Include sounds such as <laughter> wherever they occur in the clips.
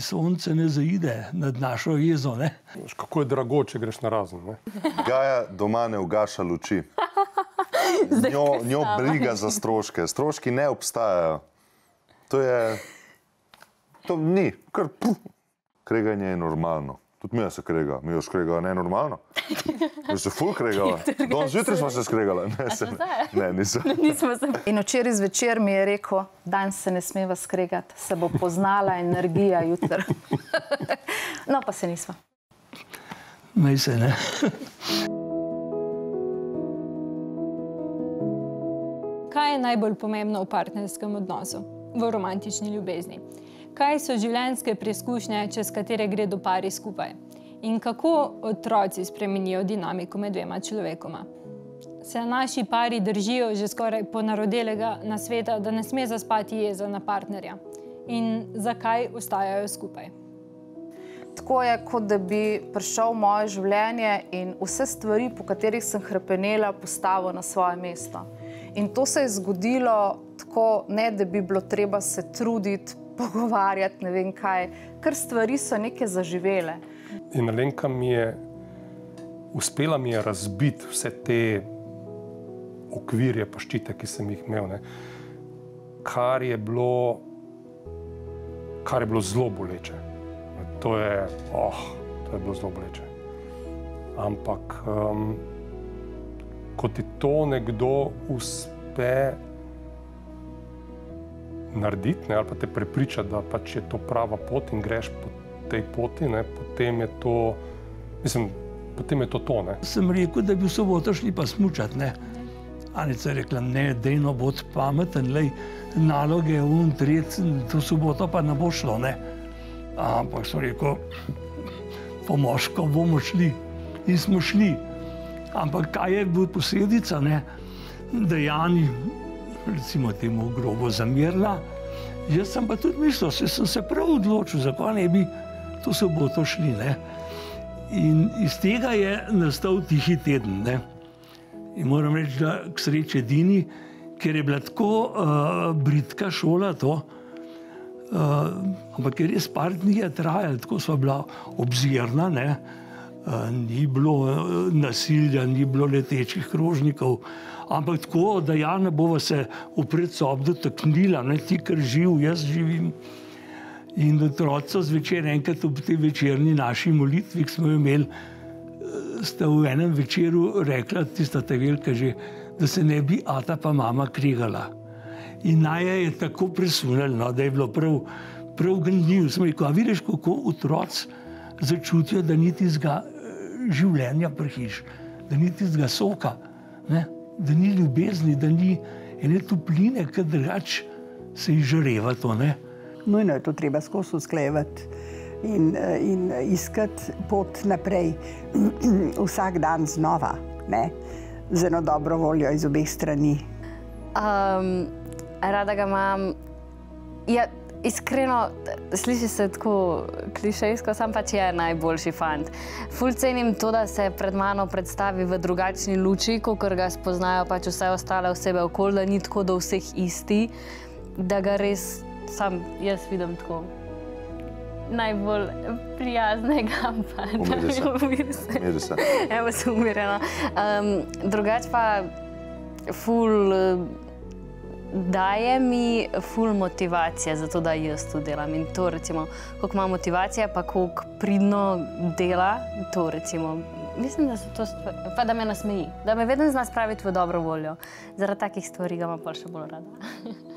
sonce ne zaide nad našo jezo. Ne? Kako je drago, če greš na razen. Ne? Gaja doma ne ugaša luči. <laughs> Njo, njo briga za stroške. Stroški ne obstajajo. To je. To ni, kar puh. Kreganje je normalno. Tudi mi se krega, mi jo skregava ne normalno. <laughs> Mi se ful kregava. Danes zjutraj smo se skregali. Ne, se, ne, nisem. <laughs> In včeraj zvečer mi je rekel, danes se ne smeva skregati, se bo poznala energija jutri. <laughs> no, pa se nismo. Naj se ne. Kaj je najbolj pomembno v partnerskem odnosu, v romantični ljubezni? Kaj so življenjske preizkušnje, čez katere gredo pari skupaj? In kako otroci spremenijo dinamiko med dvema človekoma? Se naši pari držijo že skoraj ponarodelega na sveta, da ne sme zaspati jeza na partnerja? In zakaj ostajajo skupaj? Tako je, kot da bi prišel moje življenje in vse stvari, po katerih sem hrepenela, postavil na svoje mesto. In to se je zgodilo tako, ne da bi bilo treba se truditi, pogovarjati, ne vem kaj, ker stvari so neke zaživele. In Alenka mi je uspela mi je razbiti vse te okvirje, pa ščite, ki sem jih imel. Ne. Kar je bilo, kar je bilo zelo boleče. To je, oh, to je bilo zelo boleče. Ampak, um, ko ti to nekdo uspe narediti, ne, ali pa te prepriča, da pač je to prava pot in greš po tej poti, ne, potem je to, mislim, potem je to to. Ne. Sem rekel, da bi v soboto šli pa smučati. Ne? Anica je rekla, ne, dejno bod pameten, lej, naloge un tret, to soboto pa ne bo šlo. Ne? Ampak sem rekel, po moško bomo šli in smo šli. Ampak kaj je bila posledica, ne? da Jani, recimo temu grobo zamirila, jaz sem pa tudi mislil, se sem se prav odločil, zakaj ne bi to soboto šli. Ne? In iz tega je nastal tihi teden. Ne? In moram reči, da k sreči edini, ker je bila tako uh, britka šola to, uh, ampak je res par dni je trajalo, tako smo bila obzirna, ne? Ni bilo nasilja, ni bilo letečih krožnikov, ampak tako, da ja ne bova se v predsob dotaknila, ne ti, ker živ, jaz živim. In otroci zvečer, enkrat ob tej večerni naši molitvi, ki smo jo imeli, sta v enem večeru rekla, tista ta velika že, da se ne bi ata pa mama krigala. In naj je tako presunjeno, da je bilo prav, prav gnljivo. Sem rekel, a vidiš, kako otroci začutijo, da ni tistega življenja prehiš, da ni tistega soka, ne? da ni ljubezni, da ni ene topline, ki drugače se izžareva to. Ne? Nujno je to treba skozi usklejevati in, in iskati pot naprej, <clears throat> vsak dan znova, ne? z eno dobro voljo iz obeh strani. Um, rada ga imam. Ja, iskreno, sliši se tako klišejsko, sam pač je najboljši fant. Ful cenim to, da se pred mano predstavi v drugačni luči, kot ga spoznajo pač vse ostale osebe okoli, da ni tako do vseh isti, da ga res sam jaz vidim tako najbolj prijaznega, pa Umiri se. umiri se. Miri se. Evo sem umirjena. Um, drugač pa ful eh, daje mi ful motivacije za to, da jaz to delam. In to recimo, koliko ima motivacije, pa koliko pridno dela, to recimo. Mislim, da so to stvari, pa da me nasmeji, da me vedno zna spraviti v dobro voljo. Zaradi takih stvari ga imam pa še bolj rada. <laughs>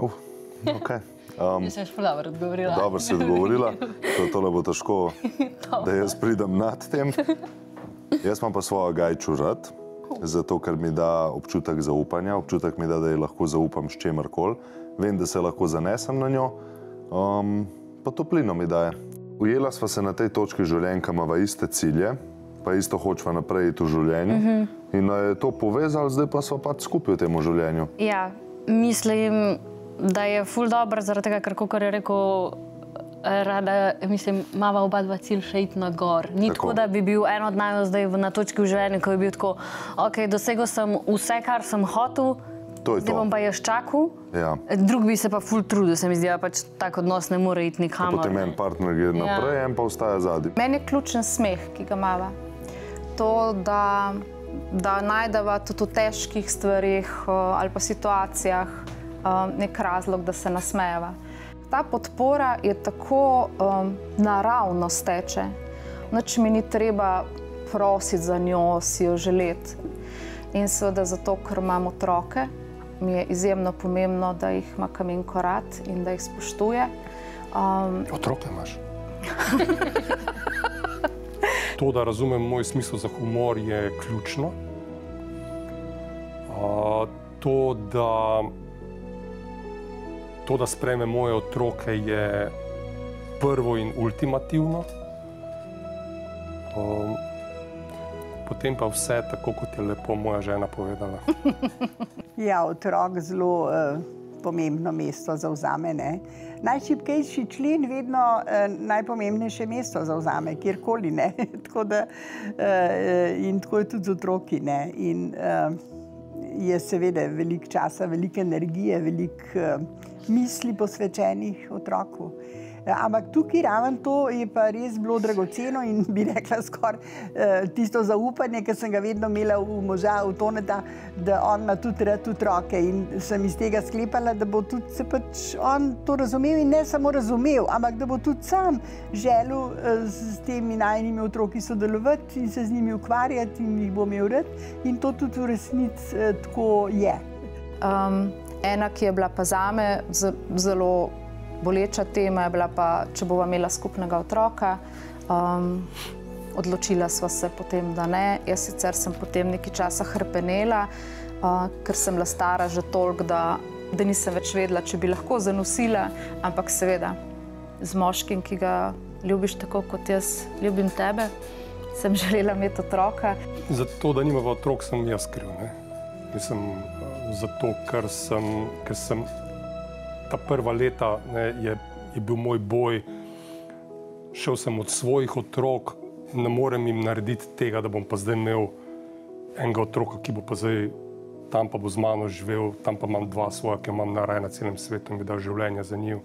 Uh, okay. um, Jaz sem še dobro odgovorila. dobro si odgovorila, <laughs> to, tole bo težko, da jaz pridem nad tem. Jaz imam pa svojo gajču rad, zato ker mi da občutek zaupanja, občutek mi da, da ji lahko zaupam s čemarkoli. Vem, da se lahko zanesem na njo, um, pa toplino mi daje. Ujela sva se na tej točki življenja, imamo iste cilje, pa isto hočemo naprej v življenju. Uh -huh. In je to povezalo, zdaj pa smo pač skupaj v tem življenju. Ja, mislim, da je ful dobro, zaradi tega, ker kot je rekel, rada, mislim, imamo oba dva cilj še iti na gor. Ni Tako. tako, da bi bil en od najbolj zdaj na točki v življenju, ko bi bil tako, ok, dosegel sem vse, kar sem hotel, To je Zdaj to. bom pa jaz čakal, Ja. drug bi se pa ful trudil, se mi zdi, da pač tak odnos ne more iti nikamor. Potem en partner gre naprej, en pa ostaja zadaj. Meni je ključen smeh, ki ga imamo. To, da, da najdemo tudi v težkih stvarih eh, ali pa situacijah eh, nek razlog, da se nasmejeva. Ta podpora je tako um, naravno steče, noč mi ni treba prositi za njo, si jo želeti. In seveda zato, ker imam otroke, mi je izjemno pomembno, da jih ima kamenko rad in da jih spoštuje. Um, Otroke imaš. <laughs> to, da razumem moj smisel za humor, je ključno. A, to, da, to, da sprejme moje otroke, je prvo in ultimativno. Um, potem pa vse tako, kot je lepo moja žena povedala. <laughs> Ja, otrok zelo uh, pomembno mesto zauzame. Ne? Najšipkejši člen vedno uh, najpomembnejše mesto zauzame, kjerkoli. ne. <laughs> tako da, uh, in tako je tudi z otroki. In, uh, je seveda veliko časa, veliko energije, veliko uh, misli posvečenih otroku. Eh, Ampak tukaj raven to je pa res bilo dragoceno in <laughs> bi rekla skoraj eh, tisto zaupanje, ki sem ga vedno imela v moža, v Toneta, da on ima tudi rad otroke in sem iz tega sklepala, da bo tudi se pač on to razumel in ne samo razumel, ampak da bo tudi sam želel eh, s temi najnimi otroki sodelovati in se z njimi ukvarjati in jih bo imel rad in to tudi v resnici eh, tako je. Ena, ki je bila pa zame zelo boleča tema, je bila pa, če bova imela skupnega otroka. Um, odločila sva se potem, da ne. Jaz sicer sem potem nekaj časa hrpenela, uh, ker sem bila stara že toliko, da, da nisem več vedela, če bi lahko zanosila, ampak seveda z moškim, ki ga ljubiš tako kot jaz ljubim tebe, sem <laughs> želela imeti otroka. Zato, da nimamo otrok, sem jaz kriv. ne. Mislim, eh, zato, ker sem, ker sem ta prva leta ne, je, je bil moj boj. Šel sem od svojih otrok, ne morem jim narediti tega, da bom pa zdaj imel enega otroka, ki bo pa zdaj tam pa bo z mano živel, tam pa imam dva svoja, ki imam naraj na celem svetu in bi dal življenje za njih.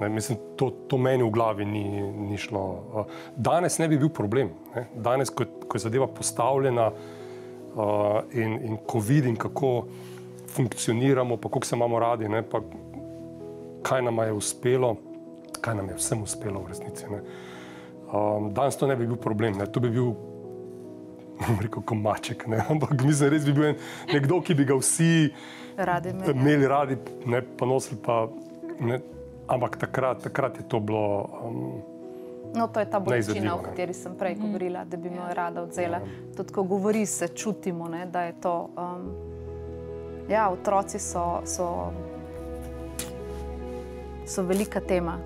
Ne, mislim, to, to meni v glavi ni, ni šlo. Danes ne bi bil problem. Ne. Danes, ko, ko je zadeva postavljena uh, in, in ko vidim, kako funkcioniramo, pa kako se imamo radi, ne, pa kaj nam je uspelo, kaj nam je vsem uspelo v resnici. Ne. Um, danes to ne bi bil problem, ne. to bi bil bom rekel, komaček, ne. <laughs> ampak mislim, res bi bil en, nekdo, ki bi ga vsi Radi imeli. imeli radi, ne pa nosili. Pa, ne, ampak takrat, takrat je to bilo. Um, No, to je ta bolečina, o kateri sem prej govorila, da bi me rada odzela. Tudi ko govori, se čutimo, ne, da je to. Um, ja, otroci so, so, so velika tema,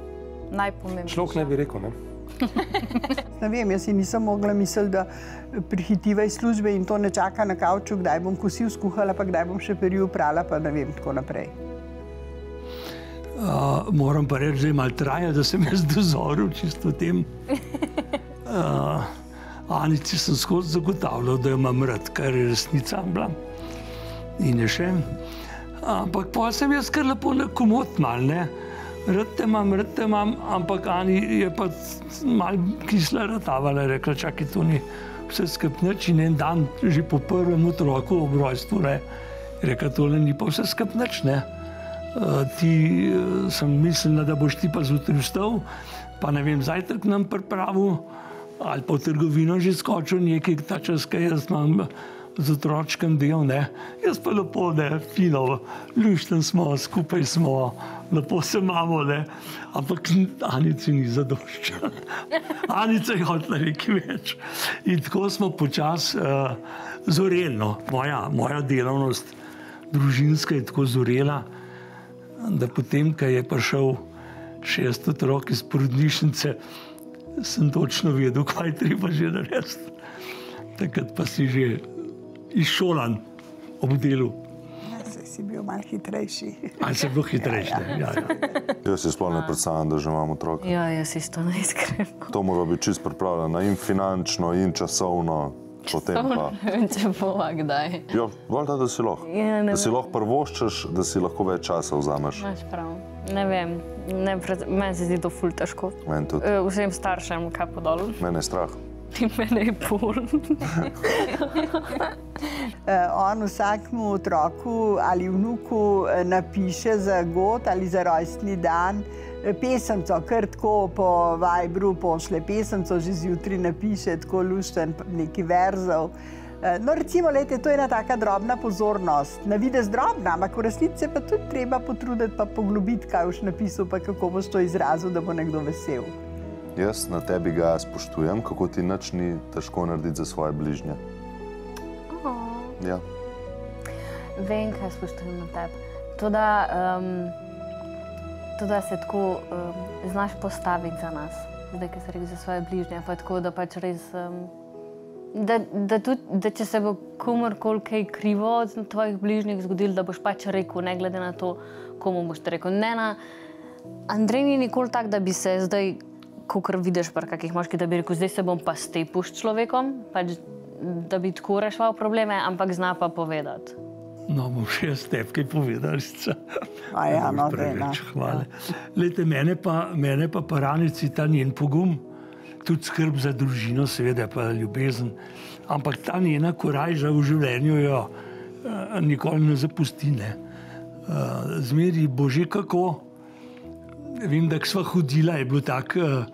najpomembnejša. človek ne bi rekel. Ne? <laughs> Ne vem, jaz si nisem mogla misliti, da prihitiva iz službe in to ne čaka na kavču, kdaj bom kosil skuhala, pa kdaj bom še peril prala, pa ne vem, tako naprej. Uh, moram pa reči, da je malo trajalo, da sem jaz dozoril čisto tem. Uh, Anici sem skozi zagotavljal, da jo imam rad, kar je resnica bila. In je še. Ampak pa sem jaz kar lepo na komod mal, ne. Rad te imam, rad te imam, ampak Ani je pa mal kisla ratavala, je rekla, čakaj, to ni vse skupnoč in en dan že po prvem otroku ob rojstvu, ne. Je Rekla, tole ni pa vse skupnoč, ne. Uh, ti uh, sem mislila, da boš ti pa zjutraj vstal, pa ne vem, zajtrk nam pripravil, ali pa v trgovino že skočil nekaj, ta čas, ki jaz imam z otročkem del, ne. Jaz pa lepo, ne, fino, lušten smo, skupaj smo, lepo se imamo, ne. Ampak Anici ni zadoščala. <laughs> Anica je hotela nekaj več. In tako smo počasi uh, zoreli, no. moja, moja delavnost družinska je tako zorela da potem, ko je prišel šest otrok iz porodnišnice, sem točno vedel, kaj treba že narediti. Takrat pa si že izšolan ob delu. Ja, si bil malo hitrejši. Ali se bilo hitrejše? Ja, ja. Jaz si sploh ne predstavljam, da že imam otroka. Ja, jaz isto ne iskreno. To mora biti čist pripravljeno in finančno, in časovno. potem pa. Če bova kdaj. Ja, valjda, da si lahko. Ja, Da si lahko prvoščeš, da si lahko več časa vzameš. Imaš prav. Ne vem, ne, pred- meni se zdi to ful težko. Meni tudi. Eh, Vsem staršem, kaj podol, Mene je strah. In mene je. Eh, on vsakmu otroku ali vnuku eh, napiše za god ali za rojstni dan eh, pesemco, kar tako po Vibru pošle pesemco, že zjutraj napiše tako lušten neki verzov. Eh, No, recimo, lejte, to je ena taka drobna pozornost, na videz drobna, ampak v resnici se pa tudi treba potruditi, pa poglobiti, kaj boš napisal, pa kako boš to izrazil, da bo nekdo vesel. Jaz na tebi ga spoštujem, kako ti nič ni težko narediti za svoje bližnje. Ja. Vem, kaj spoštujem na tebi. To, da, um, to, da se tako um, znaš postaviti za nas, zdaj, ki se reče za svoje bližnje, pa tako, da pač res. Um, da, da, tudi, da če se bo komorkoli kaj krivo od tvojih bližnjih zgodilo, da boš pač rekel, ne glede na to, komu boš rekel. Ne na Andrej ni nikoli tak, da bi se zdaj, kot vidiš, pri kakih moških, da bi rekel, zdaj se bom pa stepil s človekom, pač, da bi tako reševal probleme, ampak zna pa povedati. No, bom še jaz kaj povedal. sicer. A ja, no, preveč, no. Hvala. Lejte, mene pa, mene pa paranici ta njen pogum, tudi skrb za družino, seveda pa ljubezen, ampak ta njena korajža v življenju jo uh, nikoli ne zapusti. Ne. Uh, zmeri bože kako. Vem, da smo hodila, je bil tak. Uh,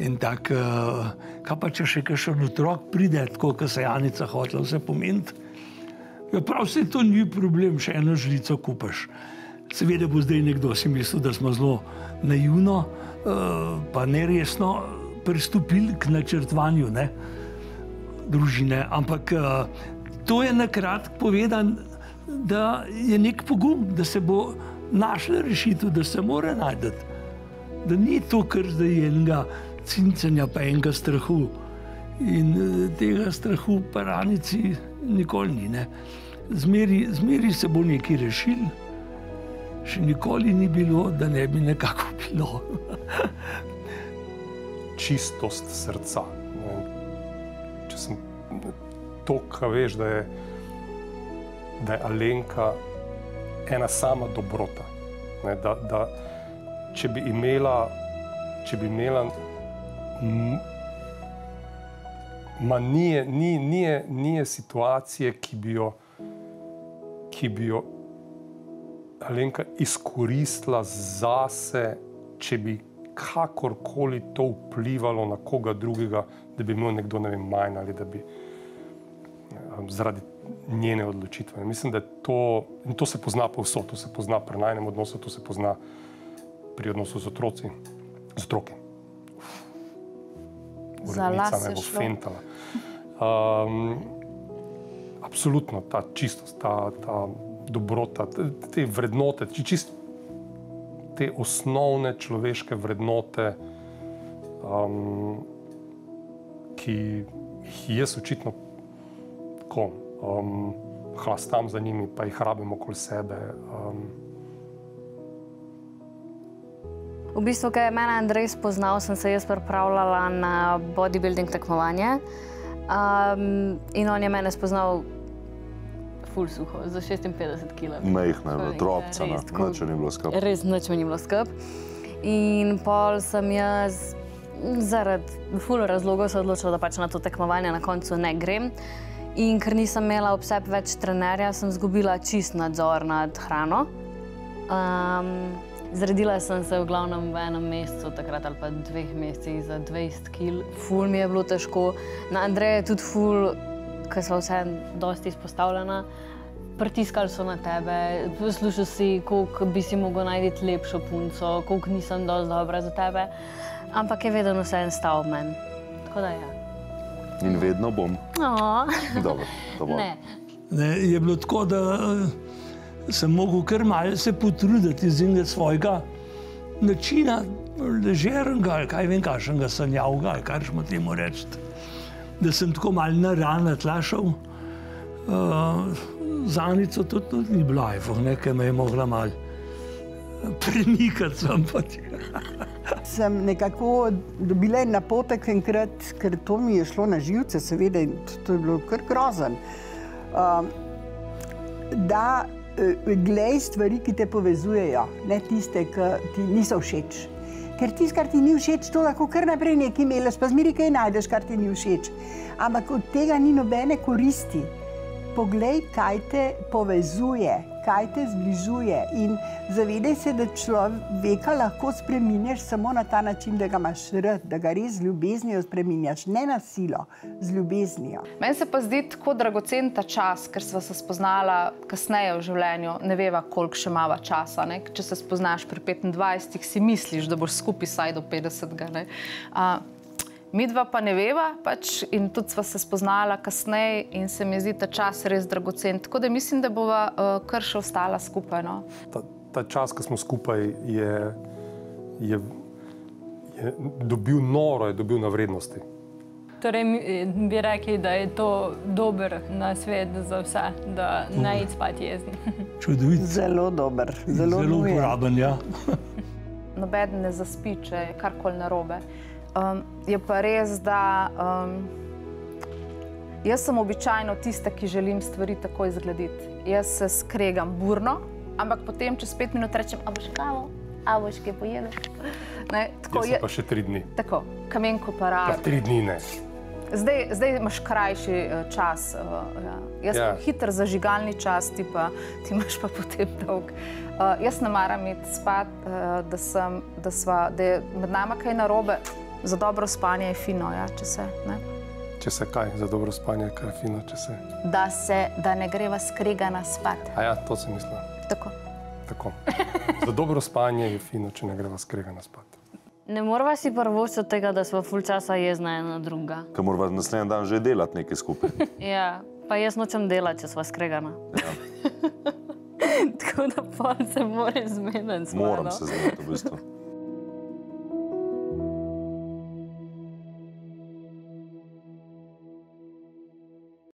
In tako, uh, kaj pa če še kakšen otrok pride, tako kot se Janica hotela vse pomeniti. Ja, prav se to ni problem, še eno žlico kupaš. Seveda bo zdaj nekdo si mislil, da smo zelo naivno, uh, pa neresno pristopili k načrtovanju ne, družine. Ampak uh, to je na kratko povedan, da je nek pogum, da se bo našla rešitev, da se mora najti. Da ni to, kar zdaj je enega cincenja, pa enega strahu. In eh, tega strahu pa ranici nikoli ni. Zmeri, zmeri se bo nekaj rešil, še nikoli ni bilo, da ne bi nekako <laughs> bilo. čistost srca. Ne. Če sem to, kar veš, da je, da je Alenka ena sama dobrota. Ne, da, da, če bi imela, če bi imela ma nije, ni, nije, nije situacije, ki bi jo, ki bi jo Alenka izkoristila zase, če bi kakorkoli to vplivalo na koga drugega, da bi imel nekdo ne vem, manj ali da bi um, zaradi njene odločitve. Mislim, da to, in to se pozna povsod, to se pozna pri najnem odnosu, to se pozna pri odnosu z otroci, z otroki. Urednica me bo fentala. Um, absolutno ta čistost, ta, ta dobrota, te, te vrednote, či čist, te osnovne človeške vrednote, um, ki jih jaz očitno tako, um, hlastam za njimi, pa jih rabim okoli sebe. Um, V bistvu, ko je mene Andrej spoznal, sem se jaz pripravljala na bodybuilding tekmovanje. Um, in on je mene spoznal ful suho, za 56 kg. Mehna drobca, noč ni bilo skrb. Res nič mi ni bilo skrb. In pol sem jaz zaradi ful razlogov se odločila, da pač na to tekmovanje na koncu ne grem. In ker nisem imela ob sebi več trenerja, sem izgubila čist nadzor nad hrano. Um, zredila sem se v glavnem v enem mesecu, takrat ali pa dveh mesecih za 20 kg. Ful mi je bilo težko. Na Andreju je tudi ful, ker smo vse dosti izpostavljena. Pritiskali so na tebe, poslušal si, koliko bi si mogel najti lepšo punco, koliko nisem dovolj dobra za tebe. Ampak je vedno vse en stav meni. Tako da ja. In vedno bom. Oh, Dobro, dovolj. ne. Ne, je bilo tako, da eh, sem mogel kar malce potruditi iz enega svojega načina, ležernega ali kaj vem, kakšnega sanjavga ali kar smo temu reči. Da sem tako mal na rana tlašal. Uh, Zanico to tudi ni bilo iPhone, ki me je mogla mal premikati sem pa ti. Sem nekako dobila en napotek enkrat, ker to mi je šlo na živce, seveda, in to, je bilo kar grozen. Uh, glej stvari, ki te povezujejo, ne tiste, ki ti niso všeč. Ker tisto, kar ti ni všeč, to lahko kar naprej nekaj meleš, pa zmeri kaj najdeš, kar ti ni všeč. Ampak od tega ni nobene koristi. Poglej, kaj te povezuje, kaj te zbližuje. In zavedaj se, da človeka lahko spremeniš samo na ta način, da ga imaš rad, da ga res z ljubeznijo spremeniš, ne na silo, z ljubeznijo. Meni se pa zdi tako dragocen ta čas, ker smo se spoznala kasneje v življenju. Ne veva, koliko še imamo časa. Ne? Če se spoznaš pri 25, si misliš, da boš skupaj saj do 50. Ne? Uh, Mi dva pa ne veva, pač, in tudi sva se spoznala kasneje, in se mi zdi ta čas res dragocen. Tako da mislim, da bova uh, kar še ostala skupaj. No? Ta, ta čas, ko smo skupaj, je, je, je dobil noro, je dobil na vrednosti. Torej, mi- bi rekli, da je to dober nasvet za vse, da ne izpati jezni. <laughs> Čudovit, Zelo dober, zelo, zelo uporaben. Ja. <laughs> <laughs> Noben ne zaspi, če je karkoli narobe. Um, je pa res, da um, jaz sem običajno tista, ki želim stvari takoj zgraditi. Jaz se skregam burno, ampak potem čez pet minut rečem, a boš kavo, a boš kaj pojedel. Ne, tako je, pa še tri dni. tako, kamenko pa Ja, rad. tri dni ne. Zdaj, zdaj imaš krajši uh, čas. Uh, ja. Jaz Ja. imam hiter zažigalni čas, ti, pa, ti imaš pa <laughs> potem dolg. Uh, jaz ne maram iti spat, uh, da, sem, da, sva, da je med nami kaj narobe. Za dobro spanje je fino, ja, če se. Ne? Če se kaj, za dobro spanje, kaj je fino, če se. Da, se, da ne greva skregana spat. A ja, to sem mislil. Tako. Tako. Za dobro spanje je fino, če ne greva skregana spat. Ne morava si prvoščiti tega, da smo full časa jezna ena na druga. Ker moramo naslednji dan že delati nekaj skupaj. <laughs> Ja, pa jaz nočem delati, če sva skregana. <laughs> Tako da pol se mora zmeniti. Moram se zmeniti v bistvu.